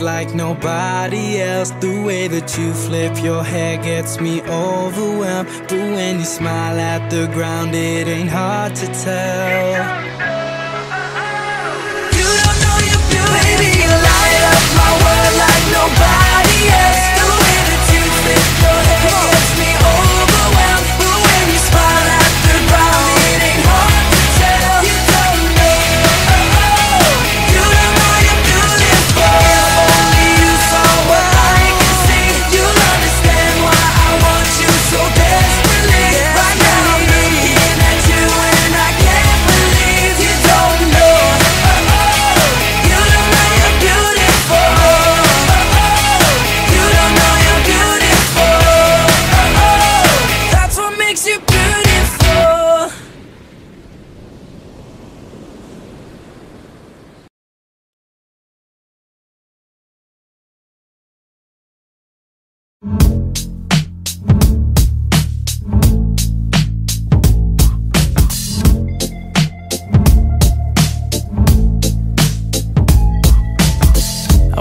like nobody else. The way that you flip your hair gets me overwhelmed. But when you smile at the ground, it ain't hard to tell. You don't know you're beautiful. Baby, you light up my world like nobody else.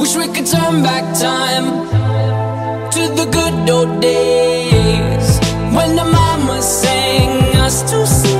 Wish we could turn back time to the good old days. When the mama sang us to sleep,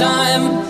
time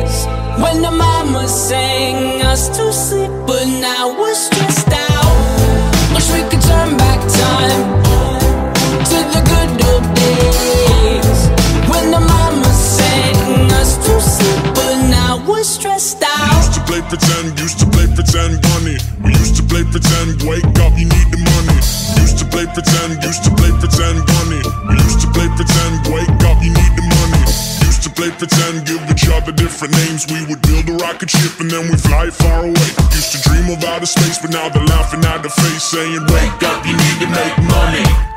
when the mama sang us to sleep, but now we're stressed out. Wish we could turn back time to the good old days when the mama sang us to sleep, but now we're stressed out. Used to play pretend, pretend, used to play pretend bunny. We used to play pretend, wake up, you need the money. Used to play pretend, give each other different names. We would build a rocket ship and then we fly far away. Used to dream of outer space, but now they're laughing at the face, saying, Wake up, you need to make money.